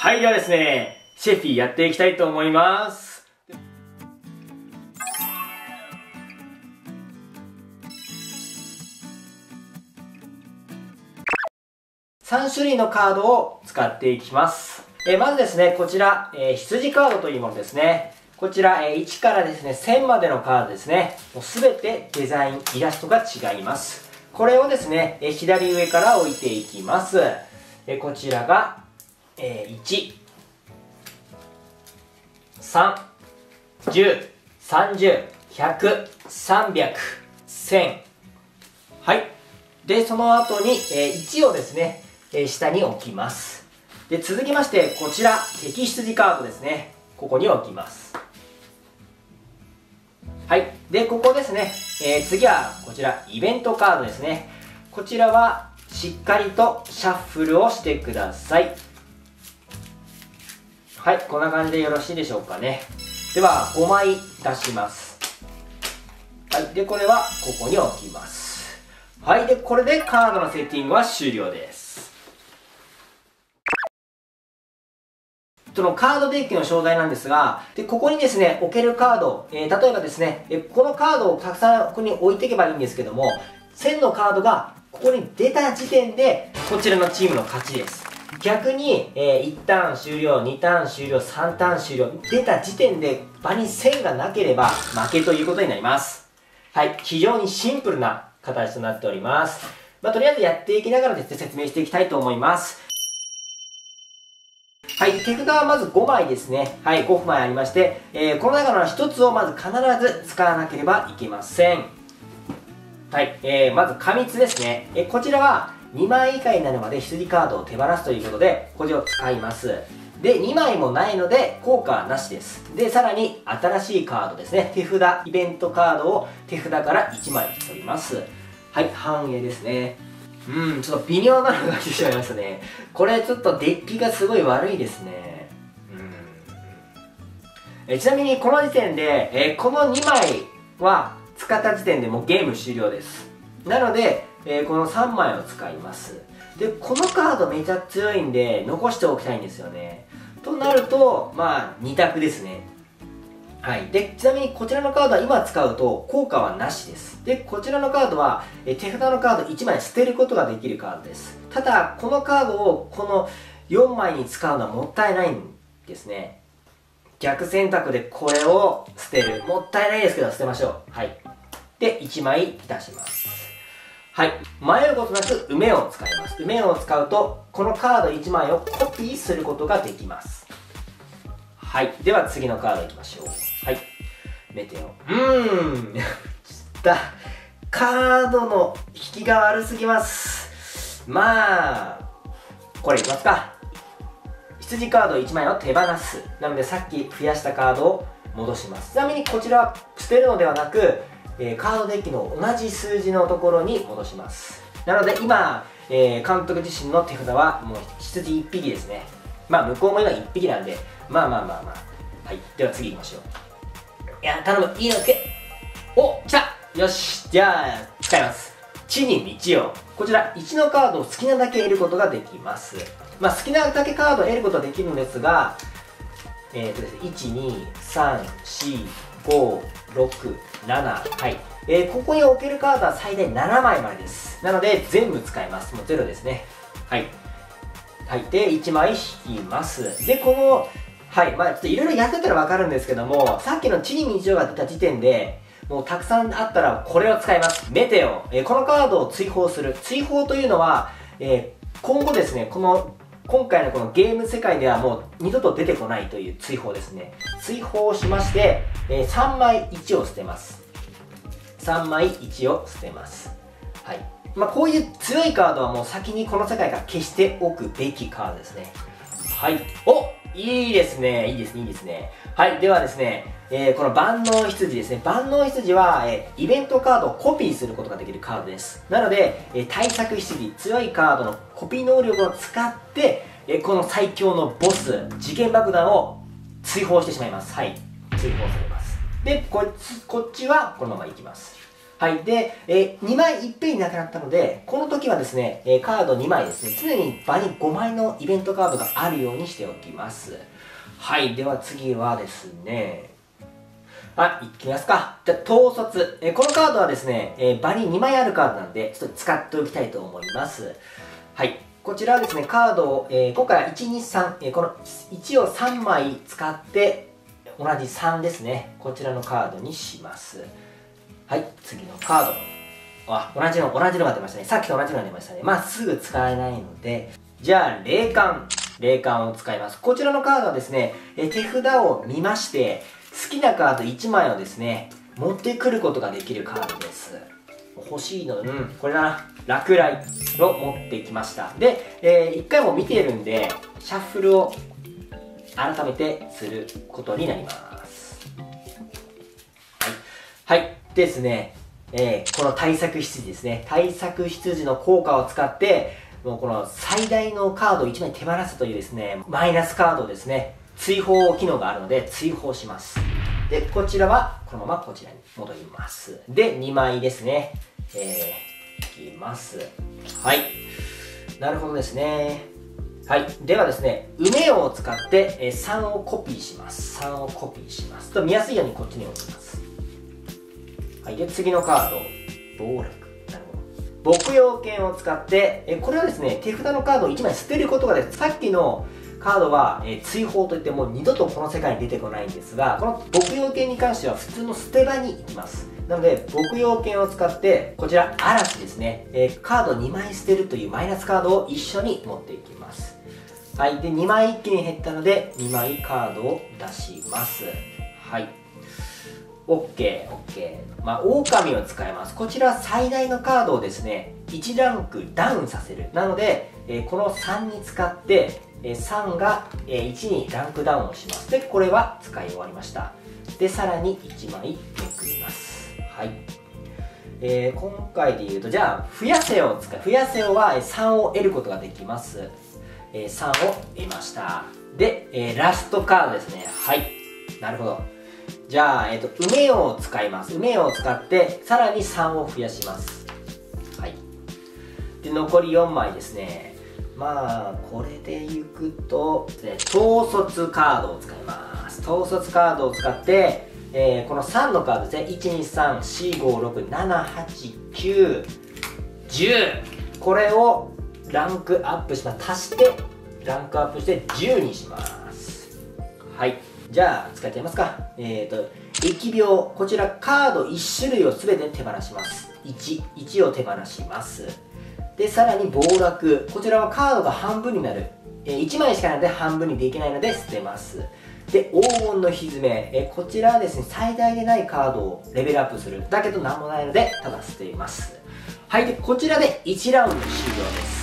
はい、ではですね、シェフィーやっていきたいと思います。3種類のカードを使っていきます。えまずですね、こちら、えー羊カードというものですね。こちら、えー1からですね、1000までのカードですね。もうすべてデザイン、イラストが違います。これをですね、えー左上から置いていきます。えこちらが、えー1、3、10、30、100、300、1000。はい。で、その後に、えー1をですね、えー下に置きます。で、続きまして、こちら、敵羊カードですね。ここに置きます。はい。で、ここですね。えー次は、こちら、イベントカードですね。こちらは、しっかりとシャッフルをしてください。はい、こんな感じでよろしいでしょうかね。では、5枚出します。はい、で、これはここに置きます。はい、で、これでカードのセッティングは終了です。そのカードデッキの詳細なんですが、で、ここにですね、置けるカード、えー例えばですね、えこのカードをたくさんここに置いていけばいいんですけども、1000のカードがここに出た時点で、こちらのチームの勝ちです。逆に、え1ターン終了、2ターン終了、3ターン終了、出た時点で場に1000がなければ負けということになります。はい、非常にシンプルな形となっております。まあ、とりあえずやっていきながらですね、説明していきたいと思います。はい、手札はまず5枚ですね。はい、5枚ありまして、えーこの中の1つをまず必ず使わなければいけません。はい、えー、まず過密ですね。えーこちらは2枚以下になるまで羊カードを手放すということで、これを使います。で、2枚もないので、効果はなしです。で、さらに、新しいカードですね。手札、イベントカードを手札から1枚取ります。はい、反映ですね。うん、ちょっと微妙なのが来てしまいましたね。これちょっとデッキがすごい悪いですね。うん。えちなみにこの時点で、えこの2枚は使った時点でもうゲーム終了です。なので、えーこの3枚を使います。で、このカードめちゃ強いんで、残しておきたいんですよね。となると、まあ、2択ですね。はい。で、ちなみにこちらのカードは今使うと効果はなしです。で、こちらのカードはえ手札のカード1枚捨てることができるカードです。ただ、このカードをこの4枚に使うのはもったいないんですね。逆選択でこれを捨てる。もったいないですけど捨てましょう。はい。で、1枚出します。はい。迷うことなく梅を使います。梅を使うと、このカード1枚をコピーすることができます。はい。では次のカードいきましょう。はい。メテオ。うーん。ちっと、カードの引きが悪すぎます。まあ、これいきますか。羊カード1枚を手放す。なのでさっき増やしたカードを戻します。ちなみにこちらは捨てるのではなく、えーカードデッキの同じ数字のところに戻します。なので今、えー監督自身の手札はもう羊1匹ですね。まあ向こうも今1匹なんで、まあまあまあまあ。はい。では次行きましょう。いや、頼む。いいのつけ。お、来たよし。じゃあ、使います。地に道を。こちら、1のカードを好きなだけ得ることができます。まあ、好きなだけカードを得ることはできるんですが、えーとですね、1、2、3、4、5、6、7、はい。えーここに置けるカードは最大7枚までです。なので、全部使います。もうゼロですね。はい。はい。で、1枚引きます。で、この、はい。まあ、ちょっといろいろやってたらわかるんですけども、さっきの地に道をが出た時点で、もうたくさんあったらこれを使います。メテオ。えーこのカードを追放する。追放というのは、えー今後ですね、この、今回のこのゲーム世界ではもう二度と出てこないという追放ですね。追放をしまして、え3枚1を捨てます。3枚1を捨てます。はい。まあ、こういう強いカードはもう先にこの世界から消しておくべきカードですね。はい。おいいですね。いいですね。いいですね。はい。ではですね、えーこの万能羊ですね。万能羊は、えーイベントカードをコピーすることができるカードです。なので、えー対策羊、強いカードのコピー能力を使って、えーこの最強のボス、次元爆弾を追放してしまいます。はい。追放されます。で、こいつ、こっちはこのままいきます。はい。で、えー、2枚いっぺんになくなったので、この時はですね、えー、カード2枚ですね、常に場に5枚のイベントカードがあるようにしておきます。はい。では次はですね、あ、いきますか。じゃ統率。えー、このカードはですね、えー、場に2枚あるカードなんで、ちょっと使っておきたいと思います。はい。こちらはですね、カードを、えー、今回は1、2、3、えー、この1を3枚使って、同じ3ですね。こちらのカードにします。はい次のカード。あ同じの同じのが出ましたね。さっきと同じのが出ましたね。まあすぐ使えないので。じゃあ霊感。霊感を使います。こちらのカードはですねえ手札を見まして好きなカード1枚をですね持ってくることができるカードです。欲しいの。うんこれだな。落雷を持ってきました。で、えー、1回も見ているんでシャッフルを改めてすることになります。はい、はい。ですね、えー、この対策羊ですね。対策羊の効果を使って、もうこの最大のカードを1枚手放すというですね、マイナスカードですね、追放機能があるので追放します。で、こちらはこのままこちらに戻ります。で、2枚ですね。えー、いきます。はい。なるほどですね。はい。ではですね、梅を使って、え3をコピーします。3をコピーします。と見やすいようにこっちに置きます。はい、で次のカード。暴落。なるほど。牧羊犬を使ってえこれはですね手札のカードを1枚捨てることがですさっきのカードは、え、追放といってもう二度とこの世界に出てこないんですがこの牧羊犬に関しては普通の捨て場に行きます。なので牧羊犬を使ってこちら嵐ですね、え、カード2枚捨てるというマイナスカードを一緒に持っていきます。はい。で2枚一気に減ったので2枚カードを出します。はい。OK、OK。まあ、狼を使います。こちら最大のカードをですね、1ランクダウンさせる。なので、えー、この3に使って、えー、3が、えー、1にランクダウンをします。で、これは使い終わりました。で、さらに1枚めくります。はい。えー、今回で言うと、じゃあ、増やせを使う。増やせをは3を得ることができます。えー、3を得ました。で、えー、ラストカードですね。はい。なるほど。じゃあ、えっ、と、梅を使います。梅を使って、さらに3を増やします。はい。で、残り4枚ですね。まあ、これでいくと、ね、統率カードを使います。統率カードを使って、えー、この3のカードですね。1、2、3、4、5、6、7、8、9、10。これをランクアップします。足して、ランクアップして10にします。はい。じゃあ使ってみますか。えっ、ー、と疫病こちらカード1種類を全て手放します。1 1を手放します。でさらに暴落。こちらはカードが半分になる、えー、1枚しかないので半分にできないので捨てます。で黄金のひずめ、えー、こちらはですね最大でないカードをレベルアップするだけど何もないのでただ捨てます。はいでこちらで1ラウンド終了です。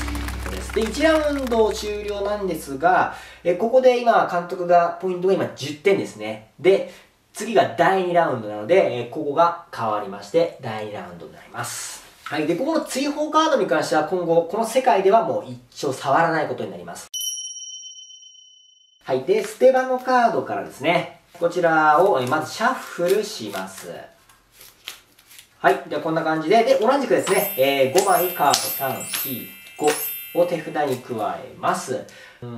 で、1ラウンド終了なんですが、えここで今、監督が、ポイントが今10点ですね。で、次が第2ラウンドなので、えここが変わりまして、第2ラウンドになります。はい。で、ここの追放カードに関しては今後、この世界ではもう一生触らないことになります。はい。で、捨て場のカードからですね、こちらをまずシャッフルします。はい。ではこんな感じで、で、同じくですね、えー、5枚カード3、4、5、を手札に加えます。うん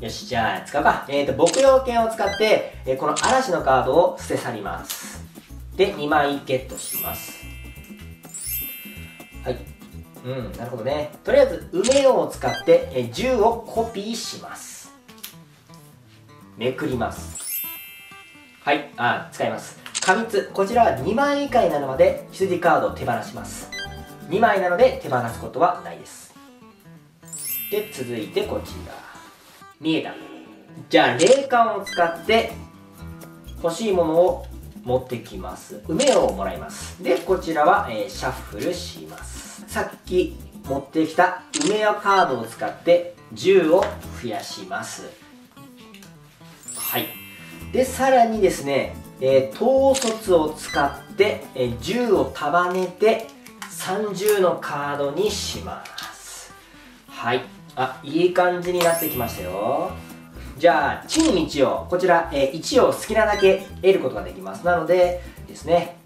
よし、じゃあ使うか。えっ、ー、と、牧羊犬を使って、えー、この嵐のカードを捨て去ります。で、2枚ゲットします。はい。うん、なるほどね。とりあえず、梅を使って、えー、10をコピーします。めくります。はい、あ、使います。過密。こちらは2枚以下になるまで羊カードを手放します。2枚なので手放すことはないです。で続いてこちら。見えた。じゃあ霊感を使って欲しいものを持ってきます。梅をもらいます。でこちらは、えー、シャッフルします。さっき持ってきた梅やカードを使って10を増やします。はい。でさらにですね、えー、統率を使って、えー、10を束ねて30のカードにします。はい。あいい感じになってきましたよ。じゃあ地に道をこちら、えー、1を好きなだけ得ることができます。なのでですね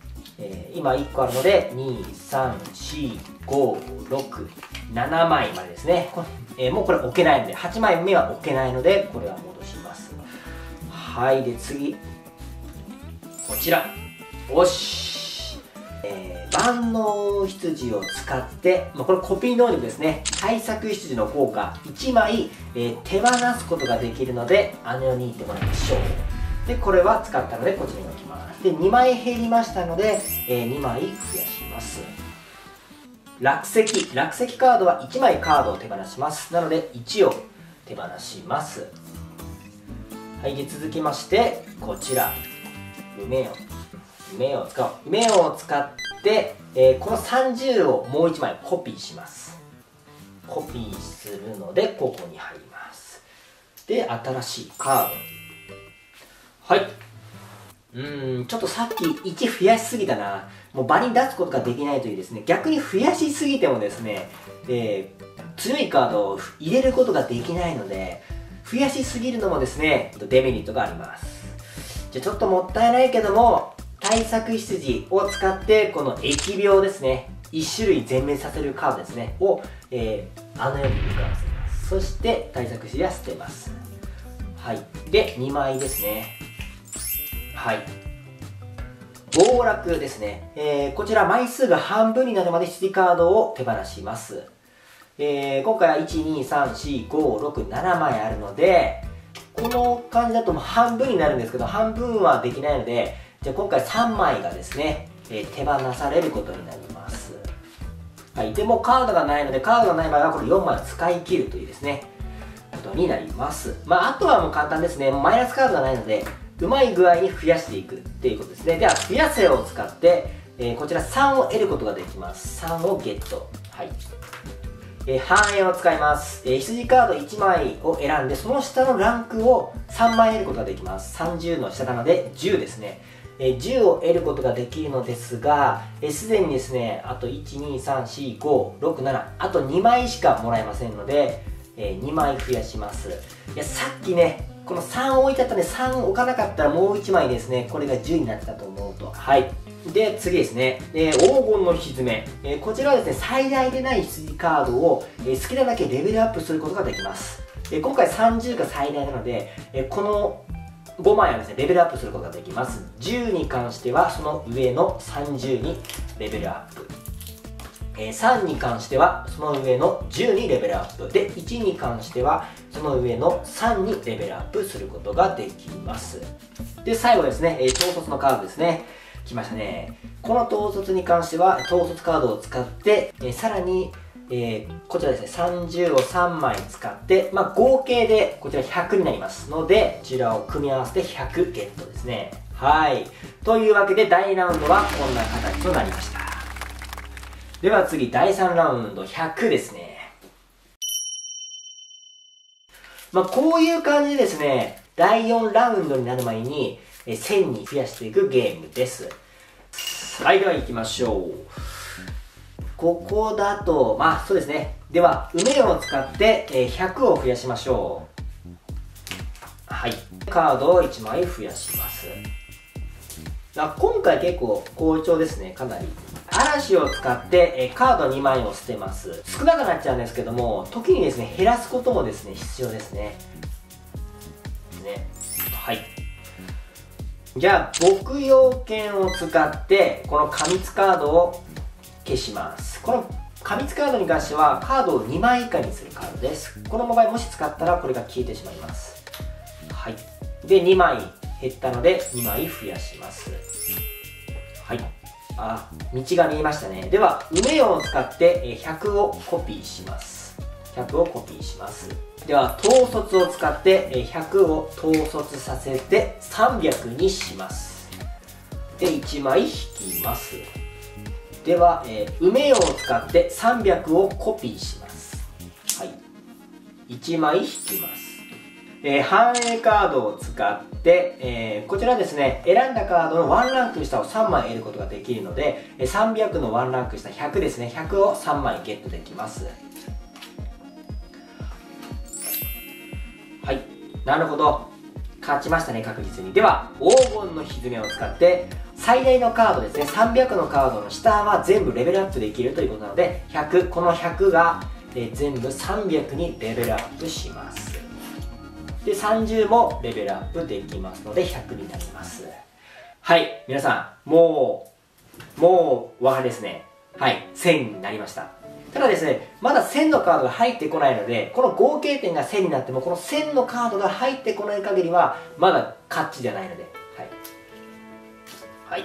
えー、今1個あるので23456 7枚までですね。えー、もうこれ置けないので8枚目は置けないのでこれは戻します。はい。で次。こちら。おし、えー、万能羊を使って、まあ、これコピー能力ですね。対策羊の効果1枚、えー、手放すことができるのであのように言ってもらいましょう。でこれは使ったのでこちらに置きます。で2枚減りましたので、えー、2枚増やします。落石。落石カードは1枚カードを手放します。なので1を手放します。はいで続きましてこちら。梅を梅を使おう。梅を使って、えー、この30をもう1枚コピーします。コピーするのでここに入ります。で新しいカード。はい。うんちょっとさっき1増やしすぎたな。もう場に出すことができないというですね。逆に増やしすぎてもですね、えー、強いカードを入れることができないので増やしすぎるのもですねデメリットがあります。じゃあちょっともったいないけども対策羊を使ってこの疫病ですね1種類全滅させるカードですねを、えー、あのように向かわせます。そして対策羊は捨てます。はい。で2枚ですね。はい。暴落ですね、えー、こちら枚数が半分になるまで出カードを手放します、えー、今回は1234567枚あるのでこの感じだともう半分になるんですけど半分はできないのでじゃあ今回3枚がですね、え、手放されることになります。はいでもカードがないのでカードがない場合はこれ4枚使い切るというですねことになります。まああとはもう簡単ですね。マイナスカードがないのでうまい具合に増やしていくっていうことですね。では増やせを使って、えー、こちら3を得ることができます。3をゲット。はい。えー、繁栄を使います、えー、羊カード1枚を選んでその下のランクを3枚得ることができます。30の下なので10ですね、え、10を得ることができるのですがすで、にですねあと1234567あと2枚しかもらえませんので、え、2枚増やします。いやさっきねこの3置いてあったんで3置かなかったらもう1枚ですねこれが10になってたと思うと。はい。で次ですね、えー、黄金のひずめ、えー、こちらはですね最大でない羊カードを、えー、好きなだけレベルアップすることができます、え、今回30が最大なので、え、この5枚はですねレベルアップすることができます。10に関してはその上の30にレベルアップ。え3に関してはその上の10にレベルアップ。で1に関してはその上の3にレベルアップすることができます。で最後ですね、え統率のカードですね。来ましたね。この統率に関しては統率カードを使って、えさらにえー、こちらですね30を3枚使って、まあ、合計でこちら100になりますのでこちらを組み合わせて100ゲットですねはいというわけで第2ラウンドはこんな形となりましたでは次、第3ラウンド100ですね。まあ、こういう感じですね、第4ラウンドになる前に、1000に増やしていくゲームです。はい、では行きましょう。ここだと、まあそうですね。では、梅を使って、え100を増やしましょう。はい。カードを1枚増やします。あ今回結構好調ですね、かなり。嵐を使って、えカード2枚を捨てます少なくなっちゃうんですけども時にですね減らすこともですね必要ですねねはいじゃあ牧羊犬を使ってこの過密カードを消します。この過密カードに関してはカードを2枚以下にするカードです。この場合もし使ったらこれが消えてしまいます。はい。で2枚減ったので2枚増やします。はい。あ道が見えましたね。では梅を使って100をコピーします。100をコピーします。では統率を使って100を統率させて300にします。で1枚引きます。では、えー、梅を使って300をコピーします。はい。1枚引きます。えー、反映カードを使って、えー、こちらですね選んだカードのワンランク下を3枚得ることができるので300のワンランク下100ですね100を3枚ゲットできます。はい。なるほど。勝ちましたね確実に。では黄金のひずめを使って最大のカードですね。300のカードの下は全部レベルアップできるということなので100この100が、えー、全部300にレベルアップします。で30もレベルアップできますので100になります。はい皆さんもうもうお分かりですね。はい1000になりました。ただですね、まだ1000のカードが入ってこないので、この合計点が1000になっても、この1000のカードが入ってこない限りは、まだ勝ちじゃないので、はい。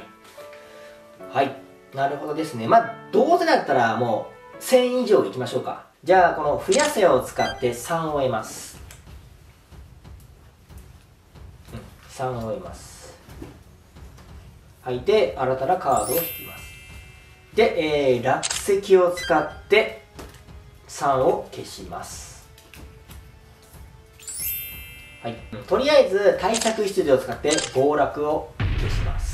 はい。なるほどですね。まあ、どうせだったらもう、1000以上いきましょうか。じゃあ、この増やせを使って3を得ます。うん、3を得ます。はい。で、新たなカードを引きます。で、えー、落石を使って3を消しますはいとりあえず対策出場を使って暴落を消します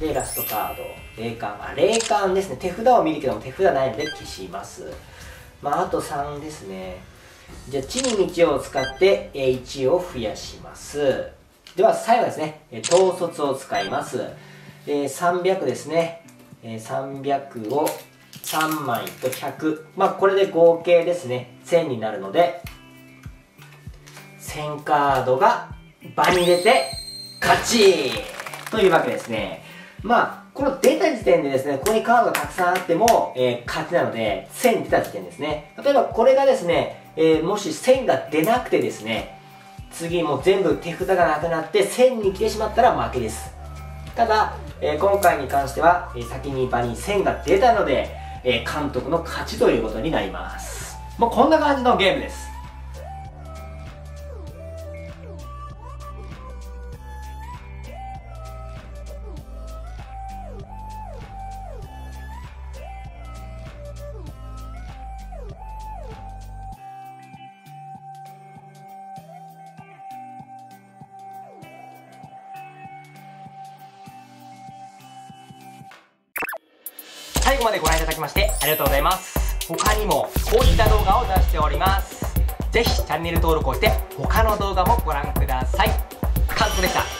でラストカード霊感。あ霊感ですね。手札を見るけども手札ないので消します。まああと3ですね。じゃあ地に道を使ってえ1を増やします。では最後ですね。え統率を使います。え300ですね。え300を3枚と100まあこれで合計ですね。1000になるので1000カードが場に出て勝ち！というわけですね。まあこの出た時点でですねここにカードがたくさんあっても、えー、勝ちなので1000出た時点ですね。例えばこれがですね、えー、もし1000が出なくてですね次もう全部手札がなくなって1000に来てしまったら負けです。ただえー、今回に関しては、えー、先に場に線が出たので、えー、監督の勝ちということになります。もうこんな感じのゲームです。最後までご覧いただきましてありがとうございます。他にもこういった動画を出しております。ぜひチャンネル登録をして他の動画もご覧ください。カントでした。